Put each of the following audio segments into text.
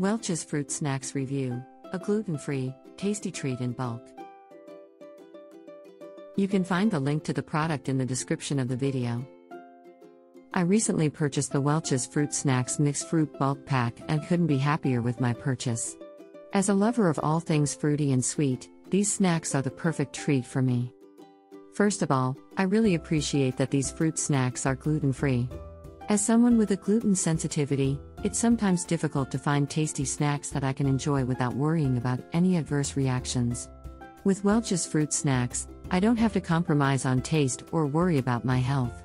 Welch's Fruit Snacks Review A gluten free, tasty treat in bulk. You can find the link to the product in the description of the video. I recently purchased the Welch's Fruit Snacks Mixed Fruit Bulk Pack and couldn't be happier with my purchase. As a lover of all things fruity and sweet, these snacks are the perfect treat for me. First of all, I really appreciate that these fruit snacks are gluten free. As someone with a gluten sensitivity, it's sometimes difficult to find tasty snacks that I can enjoy without worrying about any adverse reactions. With Welch's fruit snacks, I don't have to compromise on taste or worry about my health.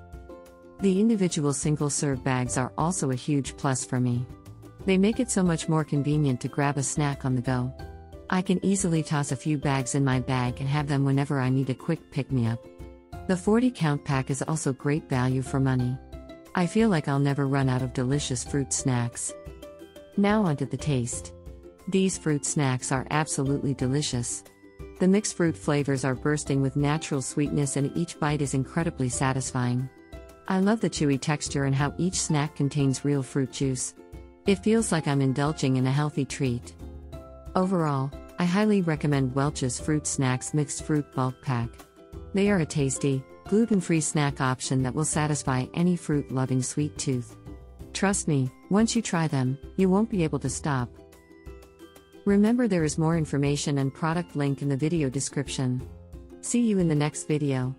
The individual single serve bags are also a huge plus for me. They make it so much more convenient to grab a snack on the go. I can easily toss a few bags in my bag and have them whenever I need a quick pick me up. The 40 count pack is also great value for money. I feel like I'll never run out of delicious fruit snacks. Now onto the taste. These fruit snacks are absolutely delicious. The mixed fruit flavors are bursting with natural sweetness and each bite is incredibly satisfying. I love the chewy texture and how each snack contains real fruit juice. It feels like I'm indulging in a healthy treat. Overall, I highly recommend Welch's Fruit Snacks Mixed Fruit Bulk Pack. They are a tasty, gluten free snack option that will satisfy any fruit loving sweet tooth. Trust me, once you try them, you won't be able to stop. Remember, there is more information and product link in the video description. See you in the next video.